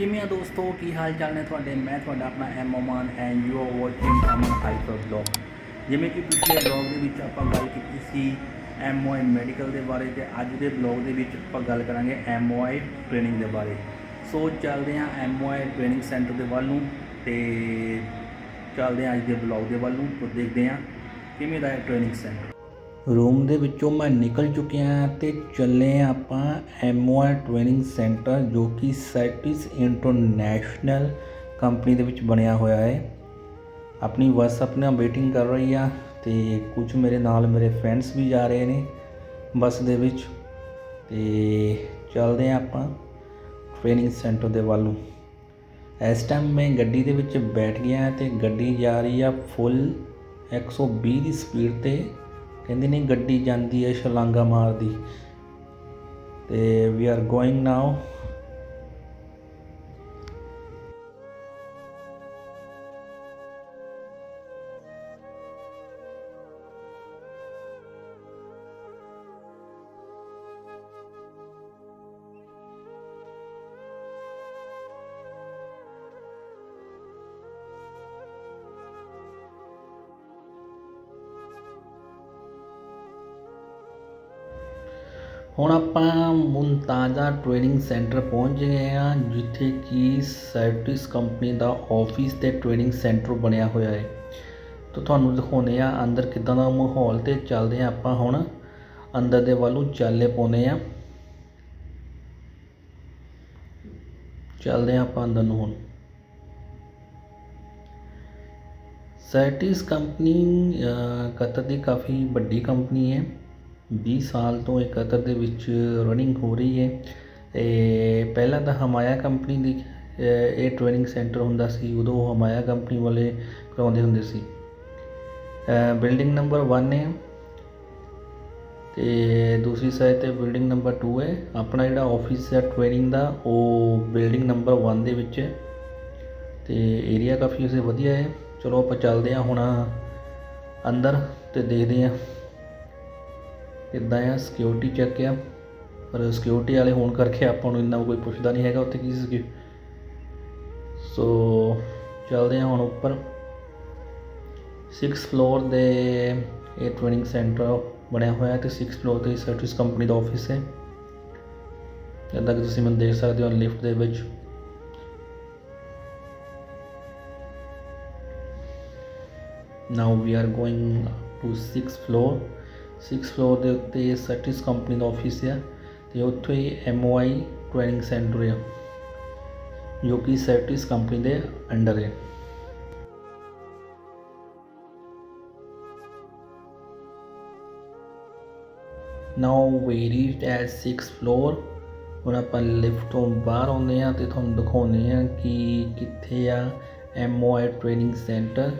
ਕਿਵੇਂ ਆ ਦੋਸਤੋ? ਕੀ ਹਾਲ ਚਾਲ ਨੇ ਤੁਹਾਡੇ? ਮੈਂ ਤੁਹਾਡਾ ਆਪਣਾ M Oman and you are watching Aman hyper vlog ਜਿਵੇਂ ਕਿ ਪਿਛਲੇ ਬਲੌਗ ਦੇ ਵਿੱਚ ਆਪਾਂ ਗੱਲ ਕੀਤੀ ਸੀ ਐਮਓਆਈ ਮੈਡੀਕਲ ਦੇ ਬਾਰੇ ਤੇ ਅੱਜ ਦੇ ਬਲੌਗ ਦੇ ਵਿੱਚ ਆਪਾਂ ਗੱਲ ਕਰਾਂਗੇ ਐਮਓਆਈ ਟ੍ਰੇਨਿੰਗ ਦੇ ਬਾਰੇ। ਸੋ ਚੱਲਦੇ ਹਾਂ ਐਮਓਆਈ ਟ੍ਰੇਨਿੰਗ ਸੈਂਟਰ ਦੇ ਵੱਲ ਨੂੰ ਤੇ ਚੱਲਦੇ ਹਾਂ ਅੱਜ ਦੇ ਬਲੌਗ ਦੇ ਵੱਲ ਨੂੰ। ਦੇਖਦੇ ਹਾਂ ਕਿਵੇਂ ਦਾ ਹੈ ਟ੍ਰੇਨਿੰਗ ਸੈਂਟਰ ਰੂਮ ਦੇ ਵਿੱਚੋਂ ਮੈਂ ਨਿਕਲ ਚੁੱਕਿਆ ਤੇ ਚੱਲੇ ਹਾਂ ਆਪਾਂ ਐਮਓਆਰ ਟ੍ਰੇਨਿੰਗ ਸੈਂਟਰ ਜੋ ਕਿ ਸਾਈਟਿਸ ਇੰਟਰਨੈਸ਼ਨਲ ਕੰਪਨੀ ਦੇ ਵਿੱਚ ਬਣਿਆ ਹੋਇਆ ਹੈ। ਆਪਣੀ ਬੱਸ ਆਪਣਾ ਵੇਟਿੰਗ ਕਰ ਰਹੀ ਆ ਤੇ ਕੁਝ ਮੇਰੇ ਨਾਲ ਮੇਰੇ ਫਰੈਂਡਸ ਵੀ ਜਾ ਰਹੇ ਨੇ ਬੱਸ ਦੇ ਵਿੱਚ। ਤੇ ਚੱਲਦੇ ਆ ਆਪਾਂ ਟ੍ਰੇਨਿੰਗ ਸੈਂਟਰ ਦੇ ਵੱਲ ਨੂੰ। ਇਸ ਟਾਈਮ ਮੈਂ ਗੱਡੀ ਦੇ ਵਿੱਚ ਬੈਠ ਗਿਆ ਤੇ ਗੱਡੀ ਜਾ ਰਹੀ ਆ ਫੁੱਲ 120 ਦੀ ਸਪੀਡ ਤੇ। ਕਹਿੰਦੇ ਨੇ ਗੱਡੀ ਜਾਂਦੀ ਹੈ ਛਲਾਂਗਾ ਮਾਰਦੀ। ਤੇ ਵੀ ਆਰ ਗੋਇੰਗ ਨਾਓ ਹੁਣ ਆਪਾਂ ਮੁਮਤਾਜ਼ਾ ਟ੍ਰੇਨਿੰਗ ਸੈਂਟਰ ਪਹੁੰਚ ਗਏ ਆ ਜਿੱਥੇ ਕਿ ਸਰਟਿਸ ਕੰਪਨੀ ਦਾ ਆਫਿਸ ਤੇ ਟ੍ਰੇਨਿੰਗ ਸੈਂਟਰ ਬਣਿਆ ਹੋਇਆ ਹੈ। ਤਾਂ ਤੁਹਾਨੂੰ ਦਿਖਾਉਨੇ ਆ ਅੰਦਰ ਕਿਦਾਂ ਦਾ ਮਾਹੌਲ ਤੇ ਚੱਲਦੇ ਆ ਆਪਾਂ ਹੁਣ। ਅੰਦਰ ਦੇ ਵੱਲੋਂ ਚੱਲੇ ਪਾਉਨੇ ਆ ਚੱਲਦੇ ਆ ਆਪਾਂ ਅੰਦਰ ਨੂੰ ਹੁਣ। ਸਰਟਿਸ ਕੰਪਨੀ ਕਤਰ ਦੀ ਕਾਫੀ ਵੱਡੀ ਕੰਪਨੀ ਹੈ। 20 ਸਾਲ ਤੋਂ ਇਹ ਕਤਰ ਦੇ ਵਿੱਚ ਰਨਿੰਗ ਹੋ ਰਹੀ ਹੈ। ਤੇ ਪਹਿਲਾਂ ਤਾਂ ਹਮਾਇਆ ਕੰਪਨੀ ਦੀ ਇਹ ਟ੍ਰੇਨਿੰਗ ਸੈਂਟਰ ਹੁੰਦਾ ਸੀ, ਉਦੋਂ ਹਮਾਇਆ ਕੰਪਨੀ ਵਾਲੇ ਕਰਾਉਂਦੇ ਹੁੰਦੇ ਸੀ। ਬਿਲਡਿੰਗ ਨੰਬਰ 1 ਹੈ। ਤੇ ਦੂਸਰੀ ਸਾਈਡ ਤੇ ਬਿਲਡਿੰਗ ਨੰਬਰ 2 ਹੈ। ਆਪਣਾ ਜਿਹੜਾ ਆਫਿਸ ਹੈ ਟ੍ਰੇਨਿੰਗ ਦਾ, ਉਹ ਬਿਲਡਿੰਗ ਨੰਬਰ 1 ਦੇ ਵਿੱਚ ਹੈ। ਤੇ ਏਰੀਆ ਕਾਫੀ ਉਸੇ ਵਧੀਆ ਹੈ। ਚਲੋ ਆਪਾਂ ਚੱਲਦੇ ਹਾਂ ਹੁਣ ਅੰਦਰ ਤੇ ਦੇਖਦੇ ਹਾਂ। ਕਿੱਦਾਂ ਆ ਸਿਕਿਉਰਿਟੀ ਚੈੱਕ ਆ। ਪਰ ਸਿਕਿਉਰਿਟੀ ਵਾਲੇ ਹੋਣ ਕਰਕੇ ਆਪਾਂ ਨੂੰ ਇੰਨਾ ਕੋਈ ਪੁੱਛਦਾ ਨਹੀਂ ਹੈਗਾ ਉੱਥੇ ਕੀ ਸੀ ਸੋ ਚੱਲਦੇ ਹਾਂ ਹੁਣ ਉੱਪਰ। 6 ਫਲੋਰ ਦੇ ਇਹ ਟ੍ਰੇਨਿੰਗ ਸੈਂਟਰ ਬਣਿਆ ਹੋਇਆ ਤੇ 6 ਫਲੋਰ ਤੇ ਸਰਵਿਸ ਕੰਪਨੀ ਦਾ ਆਫਿਸ ਹੈ। ਜਿੱਦਾਂ ਕਿ ਤੁਸੀਂ ਮੈਨੂੰ ਦੇਖ ਸਕਦੇ ਹੋ ਲਿਫਟ ਦੇ ਵਿੱਚ। Now we are going to 6 floor 6 floor ਦੇ ਉੱਤੇ ਸਰਟਿਸ ਕੰਪਨੀ ਦਾ ਆਫਿਸ ਆ ਤੇ ਉੱਥੇ ਹੀ ਐਮਓਆਈ ਟ੍ਰੇਨਿੰਗ ਸੈਂਟਰ ਆ, ਜੋ ਕਿ ਸਰਟਿਸ ਕੰਪਨੀ ਦੇ ਅੰਡਰ ਹੈ now we reached at 6 floor ਹੁਣ ਆਪਾਂ ਲਿਫਟ ਤੋਂ ਬਾਹਰ ਆਉਂਦੇ ਆ ਤੇ ਤੁਹਾਨੂੰ ਦਿਖਾਉਂਦੇ ਆ ਕਿ ਕਿੱਥੇ ਆ ਐਮਓਆਈ ਟ੍ਰੇਨਿੰਗ ਸੈਂਟਰ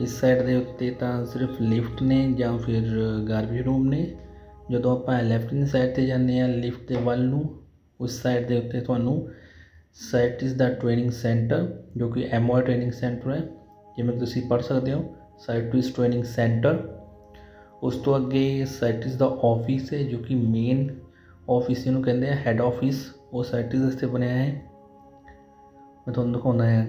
ਇਸ ਸਾਈਡ ਦੇ ਉੱਤੇ ਤਾਂ ਸਿਰਫ ਲਿਫਟ ਨੇ ਜਾਂ ਫਿਰ ਗਾਰਬੇਜ ਰੂਮ ਨੇ। ਜਦੋਂ ਆਪਾਂ ਲੈਫਟ ਹੈਂਡ ਸਾਈਡ ਤੇ ਜਾਂਦੇ ਆ ਲਿਫਟ ਦੇ ਵੱਲ ਨੂੰ, ਉਸ ਸਾਈਡ ਦੇ ਉੱਤੇ ਤੁਹਾਨੂੰ ਸਾਈਟਿਸ ਦਾ ਟ੍ਰੇਨਿੰਗ ਸੈਂਟਰ ਜੋ ਕਿ ਐਮਓਆਈ ਟ੍ਰੇਨਿੰਗ ਸੈਂਟਰ ਹੈ। ਜਿਵੇਂ ਤੁਸੀਂ ਪੜ੍ਹ ਸਕਦੇ ਹੋ ਸਾਈਟਿਸ ਟ੍ਰੇਨਿੰਗ ਸੈਂਟਰ ਉਸ ਤੋਂ ਅੱਗੇ ਸਾਈਟਿਸ ਦਾ ਆਫਿਸ ਹੈ, ਜੋ ਕਿ ਮੇਨ ਆਫਿਸ ਇਹਨੂੰ ਕਹਿੰਦੇ ਆ ਹੈੱਡ ਆਫਿਸ ਉਹ ਸਾਈਟਿਸ ਵਾਸਤੇ ਬਣਿਆ ਹੈ। ਮੈਂ ਤੁਹਾਨੂੰ ਦਿਖਾਉਂਦਾ ਹਾਂ।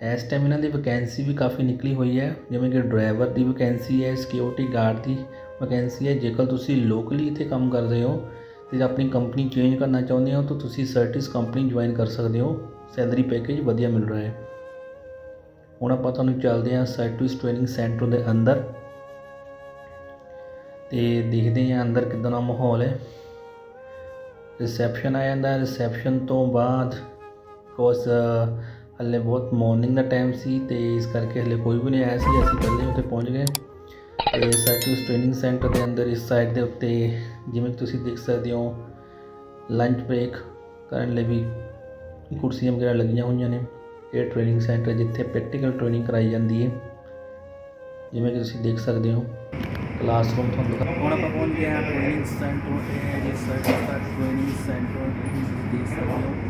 ਇਸ ਟਾਈਮ ਇਹਨਾਂ ਦੀ ਵੈਕੈਂਸੀ ਵੀ ਕਾਫੀ ਨਿਕਲੀ ਹੋਈ ਹੈ, ਜਿਵੇਂ ਕਿ ਡਰਾਈਵਰ ਦੀ ਵੈਕੈਂਸੀ ਹੈ ਸਿਕਿਉਰਿਟੀ ਗਾਰਡ ਦੀ ਵੈਕੈਂਸੀ ਹੈ। ਜੇਕਰ ਤੁਸੀਂ ਲੋਕਲੀ ਇੱਥੇ ਕੰਮ ਕਰਦੇ ਹੋ ਤੇ ਆਪਣੀ ਕੰਪਨੀ ਚੇਂਜ ਕਰਨਾ ਚਾਹੁੰਦੇ ਹੋ, ਤਾਂ ਤੁਸੀਂ ਸਰਟਿਸ ਕੰਪਨੀ ਜੁਆਇਨ ਕਰ ਸਕਦੇ ਹੋ। ਸੈਲਰੀ ਪੈਕੇਜ ਵਧੀਆ ਮਿਲ ਰਿਹਾ ਹੈ। ਹੁਣ ਆਪਾਂ ਤੁਹਾਨੂੰ ਚੱਲਦੇ ਹਾਂ ਸਰਟਿਸ ਟ੍ਰੇਨਿੰਗ ਸੈਂਟਰ ਦੇ ਅੰਦਰ ਤੇ ਦੇਖਦੇ ਹਾਂ ਅੰਦਰ ਕਿਦਾਂ ਦਾ ਮਾਹੌਲ ਹੈ। ਰਿਸੈਪਸ਼ਨ ਆ ਜਾਂਦਾ ਰਿਸੈਪਸ਼ਨ ਤੋਂ ਬਾਅਦ ਕੋਸ ਹਲੇ ਬਹੁਤ ਮਾਰਨਿੰਗ ਦਾ ਟਾਈਮ ਸੀ ਤੇ ਇਸ ਕਰਕੇ ਹਲੇ ਕੋਈ ਵੀ ਨਹੀਂ ਆਇਆ ਸੀ। ਅਸੀਂ ਪਹਿਲੇ ਉੱਥੇ ਪਹੁੰਚ ਗਏ। ਤੇ ਸਾਈਟਸ ਟ੍ਰੇਨਿੰਗ ਸੈਂਟਰ ਦੇ ਅੰਦਰ ਇਸ ਸਾਈਡ ਦੇ ਉੱਤੇ ਜਿਵੇਂ ਤੁਸੀਂ ਦੇਖ ਸਕਦੇ ਹੋ ਲੰਚ ਬ੍ਰੇਕ ਕਰਨ ਲਈ ਵੀ ਕੁਰਸੀਆਂ ਵਗੈਰਾ ਲੱਗੀਆਂ ਹੋਈਆਂ ਨੇ। ਇਹ ਟ੍ਰੇਨਿੰਗ ਸੈਂਟਰ ਜਿੱਥੇ ਪ੍ਰੈਕਟੀਕਲ ਟ੍ਰੇਨਿੰਗ ਕਰਾਈ ਜਾਂਦੀ ਹੈ। ਜਿਵੇਂ ਕਿ ਤੁਸੀਂ ਦੇਖ ਸਕਦੇ ਹੋ ਕਲਾਸਰੂਮ ਤੁਹਾਨੂੰ ਹੁਣ ਆਪਾਂ ਪਹੁੰਚ ਗਏ ਹਾਂ ਟ੍ਰੇਨਿੰਗ ਸੈਂਟਰ ਤੇ। ਜਿਸ ਸਾਈਡ ਟ੍ਰੇਨਿੰਗ ਸੈਂਟਰ ਤੁਸੀਂ ਦੇਖ ਸਕਦੇ ਹੋ।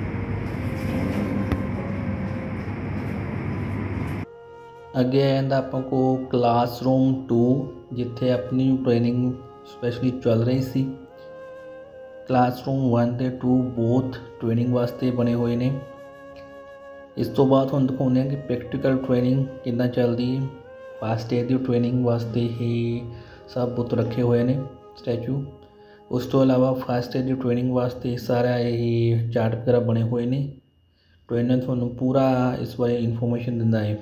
ਅੱਗੇ ਆ ਜਾਂਦਾ ਆਪਾਂ ਕੋ ਕਲਾਸਰੂਮ 2 ਜਿੱਥੇ ਆਪਣੀ ਟ੍ਰੇਨਿੰਗ ਸਪੈਸ਼ਲੀ ਚੱਲ ਰਹੀ ਸੀ। ਕਲਾਸਰੂਮ 1 ਤੇ 2 ਬੋਥ ਟ੍ਰੇਨਿੰਗ ਵਾਸਤੇ ਬਣੇ ਹੋਏ ਨੇ। ਇਸ ਤੋਂ ਬਾਅਦ ਤੁਹਾਨੂੰ ਦਿਖਾਉਂਦੇ ਹਾਂ ਕਿ ਪ੍ਰੈਕਟੀਕਲ ਟ੍ਰੇਨਿੰਗ ਕਿੱਦਾਂ ਚੱਲਦੀ ਹੈ। ਫਸਟ ਏਡ ਦੀ ਟ੍ਰੇਨਿੰਗ ਵਾਸਤੇ ਹੀ ਸਭ ਬੁੱਤ ਰੱਖੇ ਹੋਏ ਨੇ ਸਟੈਚੂ ਉਸ ਤੋਂ ਇਲਾਵਾ ਫਸਟ ਏਡ ਦੀ ਟ੍ਰੇਨਿੰਗ ਵਾਸਤੇ ਸਾਰਾ ਇਹ ਚਾਰਟ ਵਗੈਰਾ ਬਣੇ ਹੋਏ ਨੇ। ਟ੍ਰੇਨਰ ਤੁਹਾਨੂੰ ਪੂਰਾ ਇਸ ਬਾਰੇ ਇਨਫੋਰਮੇਸ਼ਨ ਦਿੰਦਾ ਹੈ।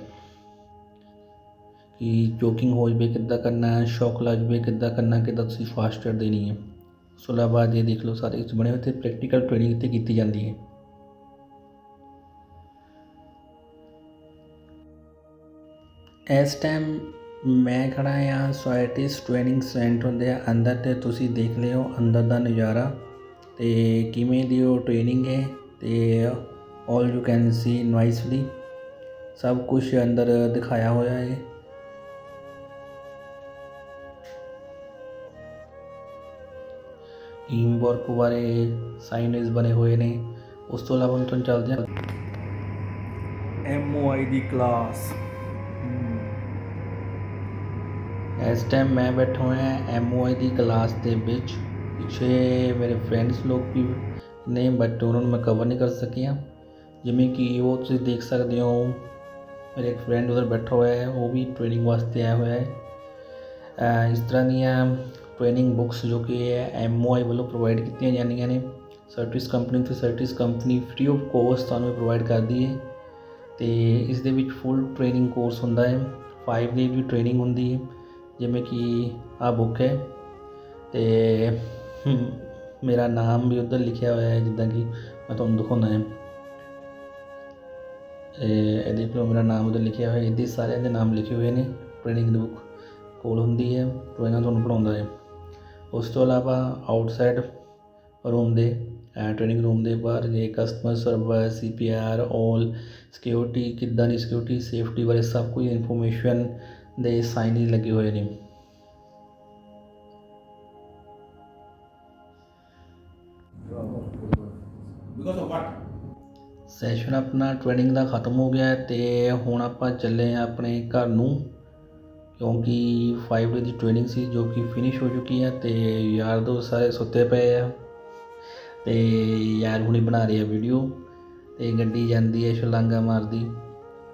ਕਿ ਜੋਕਿੰਗ ਹੋ ਜਵੇ, ਕਿੱਦਾਂ ਕਰਨਾ ਸ਼ੌਕ ਲੱਗ ਜਵੇ, ਕਿੱਦਾਂ ਕਰਨਾ ਕਿੱਦਾਂ ਤੁਸੀਂ ਫਾਸਟ ਏਡ ਦੇਣੀ ਹੈ। ਉਸ ਤੋਂ ਇਲਾਵਾ ਇਹ ਦੇਖ ਲਓ ਸਾਰੇ, ਇਸ ਬਣੇ ਹੋਏ ਤੇ ਪ੍ਰੈਕਟੀਕਲ ਟ੍ਰੇਨਿੰਗ ਇੱਥੇ ਕੀਤੀ ਜਾਂਦੀ ਹੈ। ਇਸ ਟਾਈਮ ਮੈਂ ਖੜਾ ਆ ਸੋਇਟਿਸ ਟ੍ਰੇਨਿੰਗ ਸੈਂਟਰ ਦੇ ਅੰਦਰ ਤੇ ਤੁਸੀਂ ਦੇਖ ਲਿਓ ਅੰਦਰ ਦਾ ਨਜ਼ਾਰਾ। ਤੇ ਕਿਵੇਂ ਦੀ ਉਹ ਟ੍ਰੇਨਿੰਗ ਹੈ, ਤੇ all you can see nicely ਸਭ ਕੁਝ ਅੰਦਰ ਦਿਖਾਇਆ ਹੋਇਆ ਹੈ। ਟੀਮ ਵਰਕ ਬਾਰੇ ਸਾਈਨਸ ਬਣੇ ਹੋਏ ਨੇ ਉਸ ਤੋਂ ਇਲਾਵਾ ਹੁਣ ਤੁਹਾਨੂੰ ਚੱਲਦੇ ਹਾਂ ਐਮਓਆਈ ਦੀ ਕਲਾਸ ਇਸ ਟਾਈਮ ਮੈਂ ਬੈਠਾ ਹੋਇਆ ਐਮਓਆਈ ਦੀ ਕਲਾਸ ਦੇ ਵਿੱਚ ਪਿੱਛੇ ਮੇਰੇ ਫਰੈਂਡਸ ਲੋਕ ਵੀ ਨੇ ਬਟ ਉਹਨਾਂ ਨੂੰ ਮੈਂ ਕਵਰ ਨਹੀਂ ਕਰ ਸਕਿਆ ਜਿਵੇਂ ਕਿ ਉਹ ਤੁਸੀਂ ਦੇਖ ਸਕਦੇ ਹੋ ਮੇਰੇ ਇੱਕ ਫਰੈਂਡ ਉਧਰ ਬੈਠਾ ਹੋਇਆ ਹੈ ਉਹ ਵੀ ਟ੍ਰੇਨਿੰਗ ਵਾਸਤੇ ਆਇਆ ਹੋਇਆ ਹੈ ਇਸ ਤਰ੍ਹਾਂ ਦੀਆਂ ਟ੍ਰੇਨਿੰਗ ਬੁੱਕਸ ਜੋ ਕਿ ਹੈ ਐਮਓਆਈ ਵੱਲੋਂ ਪ੍ਰੋਵਾਈਡ ਕੀਤੀਆਂ ਜਾਂਦੀਆਂ ਨੇ ਸਰਟਿਸ ਕੰਪਨੀ ਤੇ Certis company free of cost ਤੁਹਾਨੂੰ ਪ੍ਰੋਵਾਈਡ ਕਰਦੀ ਹੈ ਤੇ ਇਸ ਦੇ ਵਿੱਚ ਫੁੱਲ ਟ੍ਰੇਨਿੰਗ ਕੋਰਸ ਹੁੰਦਾ ਹੈ 5 ਡੇ ਦੀ ਟ੍ਰੇਨਿੰਗ ਹੁੰਦੀ ਹੈ ਜਿਵੇਂ ਕਿ ਆ ਬੁੱਕ ਹੈ ਤੇ ਮੇਰਾ ਨਾਮ ਵੀ ਉੱਧਰ ਲਿਖਿਆ ਹੋਇਆ ਹੈ ਜਿੱਦਾਂ ਕਿ ਮੈਂ ਤੁਹਾਨੂੰ ਦਿਖਾਉਂਦਾ ਹੈ ਇਹ ਇਹਦੇ ਕੋਲ ਮੇਰਾ ਨਾਮ ਉੱਧਰ ਲਿਖਿਆ ਹੋਇਆ ਇਹਦੇ ਸਾਰਿਆਂ ਦੇ ਨਾਮ ਲਿਖੇ ਹੋਏ ਨੇ ਟ੍ਰੇਨਿੰਗ ਦੀ ਬੁੱਕ ਕੋਲ ਹੁੰਦੀ ਹੈ ਟ੍ਰੇਨਰ ਤੁਹਾਨੂੰ ਪੜਾਉਂਦਾ ਹੈ ਉਸ ਤੋਂ ਇਲਾਵਾ ਆਊਟਸਾਈਡ ਰੂਮ ਦੇ ਟ੍ਰੇਨਿੰਗ ਰੂਮ ਦੇ ਬਾਹਰ ਜੇ customer service CPR all security ਕਿੱਦਾਂ ਦੀ ਸਿਕਿਉਰਿਟੀ ਸੇਫਟੀ ਬਾਰੇ ਸਭ ਕੁਝ ਇਨਫੋਰਮੇਸ਼ਨ ਦੇ ਸਾਈਨ ਹੀ ਲੱਗੇ ਹੋਏ ਨੇ? ਸੈਸ਼ਨ ਆਪਣਾ ਟ੍ਰੇਨਿੰਗ ਦਾ ਖਤਮ ਹੋ ਗਿਆ ਤੇ ਹੁਣ ਆਪਾਂ ਚੱਲੇ ਆ ਆਪਣੇ ਘਰ ਨੂੰ ਕਿਉਂਕਿ 5 ਡੇ ਦੀ ਟ੍ਰੇਨਿੰਗ ਸੀ ਜੋ ਕਿ ਫਿਨਿਸ਼ ਹੋ ਚੁੱਕੀ ਹੈ ਤੇ ਯਾਰ ਦੋ ਸਾਰੇ ਸੁੱਤੇ ਪਏ ਆ। ਤੇ ਯਾਰ ਹੁਣੀ ਬਣਾ ਰਹੀ ਆ ਵੀਡੀਓ ਤੇ ਗੱਡੀ ਜਾਂਦੀ ਹੈ ਛਲਾਂਗਾ ਮਾਰਦੀ।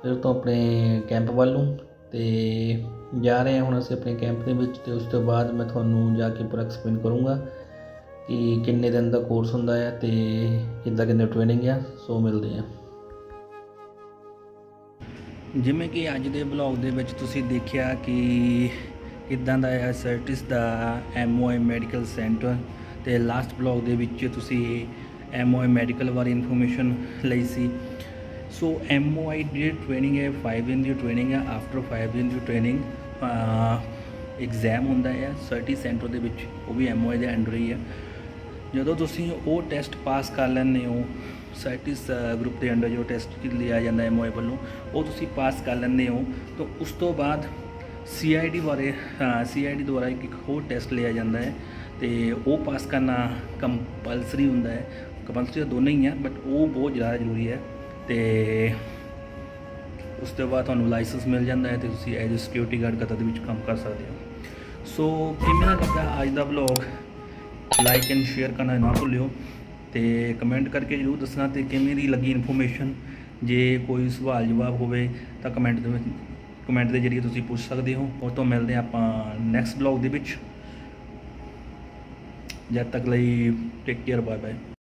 ਫਿਰ ਤੋਂ ਆਪਣੇ ਕੈਂਪ ਵੱਲ ਨੂੰ ਤੇ ਜਾ ਰਹੇ ਹਾਂ ਹੁਣ ਅਸੀਂ ਆਪਣੇ ਕੈਂਪ ਦੇ ਵਿੱਚ ਤੇ ਉਸ ਤੋਂ ਬਾਅਦ ਮੈਂ ਤੁਹਾਨੂੰ ਜਾ ਕੇ ਪੂਰਾ ਐਕਸਪਲੇਨ ਕਰੂੰਗਾ ਕਿ ਕਿੰਨੇ ਦਿਨ ਦਾ ਕੋਰਸ ਹੁੰਦਾ ਹੈ ਤੇ ਕਿੱਦਾਂ ਕਿੰਨੇ ਟ੍ਰੇਨਿੰਗ ਆ, ਸੋ ਮਿਲਦੇ ਆ। ਜਿਵੇਂ ਕਿ ਅੱਜ ਦੇ ਬਲੌਗ ਦੇ ਵਿੱਚ ਤੁਸੀਂ ਦੇਖਿਆ ਕਿ ਕਿੱਦਾਂ ਦਾ ਹੈ ਸਰਟਿਸ ਦਾ ਐਮਓਆਈ ਮੈਡੀਕਲ ਸੈਂਟਰ ਤੇ ਲਾਸਟ ਬਲੌਗ ਦੇ ਵਿੱਚ ਤੁਸੀਂ ਐਮਓਆਈ ਮੈਡੀਕਲ ਬਾਰੇ ਇਨਫੋਰਮੇਸ਼ਨ ਲਈ ਸੀ। ਸੋ ਐਮਓਆਈ ਦੀ ਟ੍ਰੇਨਿੰਗ ਹੈ 5 ਦਿਨ ਦੀ ਟ੍ਰੇਨਿੰਗ ਹੈ ਆਫਟਰ 5 ਦਿਨ ਦੀ ਟ੍ਰੇਨਿੰਗ ਐਗਜ਼ਾਮ ਹੁੰਦਾ ਹੈ ਸਰਟੀ ਸੈਂਟਰ ਦੇ ਵਿੱਚ, ਉਹ ਵੀ ਐਮਓਆਈ ਦੇ ਅੰਡਰ ਹੀ ਹੈ। ਜਦੋਂ ਤੁਸੀਂ ਉਹ ਟੈਸਟ ਪਾਸ ਕਰ ਲੈਂਦੇ ਹੋ ਸਾਇਟਿਸ ਗਰੁੱਪ ਦੇ ਅੰਡਰ ਜੋ ਟੈਸਟ ਲਿਆ ਜਾਂਦਾ ਹੈ ਐਮਓਆਈ ਵੱਲੋਂ, ਉਹ ਤੁਸੀਂ ਪਾਸ ਕਰ ਲੈਂਦੇ ਹੋ। ਤਾਂ ਉਸ ਤੋਂ ਬਾਅਦ ਸੀਆਈਡੀ ਬਾਰੇ ਸੀਆਈਡੀ ਦੁਆਰਾ ਇੱਕ ਹੋਰ ਟੈਸਟ ਲਿਆ ਜਾਂਦਾ ਹੈ ਤੇ ਉਹ ਪਾਸ ਕਰਨਾ ਕੰਪਲਸਰੀ ਹੁੰਦਾ ਹੈ। ਕੰਪਲਸਰੀ ਦੋਨੇ ਹੀ ਆ ਬਟ ਉਹ ਬਹੁਤ ਜ਼ਿਆਦਾ ਜ਼ਰੂਰੀ ਹੈ ਤੇ ਉਸ ਤੋਂ ਬਾਅਦ ਤੁਹਾਨੂੰ ਲਾਇਸੈਂਸ ਮਿਲ ਜਾਂਦਾ ਹੈ ਤੇ ਤੁਸੀਂ as a security guard Qatar ਦੇ ਵਿੱਚ ਕੰਮ ਕਰ ਸਕਦੇ ਹੋ। ਸੋ ਕਿਵੇਂ ਦਾ ਲੱਗਾ ਅੱਜ ਦਾ ਵਲੌਗ ਲਾਈਕ ਐਂਡ ਸ਼ੇਅਰ ਕਰਨਾ ਨਾ ਭੁੱਲਿਓ। ਤੇ ਕਮੈਂਟ ਕਰਕੇ ਜਰੂਰ ਦੱਸਣਾ ਤੇ ਕਿਵੇਂ ਦੀ ਲੱਗੀ ਇਨਫੋਰਮੇਸ਼ਨ ਜੇ ਕੋਈ ਸਵਾਲ ਜਵਾਬ ਹੋਵੇ ਤਾਂ ਕਮੈਂਟ ਦੇ ਵਿੱਚ ਕਮੈਂਟ ਦੇ ਜਰੀਏ ਤੁਸੀਂ ਪੁੱਛ ਸਕਦੇ ਹੋ। ਉਹ ਤੋਂ ਮਿਲਦੇ ਹਾਂ ਆਪਾਂ ਨੈਕਸਟ ਵਲੌਗ ਦੇ ਵਿੱਚ। ਜਦ ਤੱਕ ਲਈ ਟੇਕ ਕੇਅਰ ਬਾਏ ਬਾਏ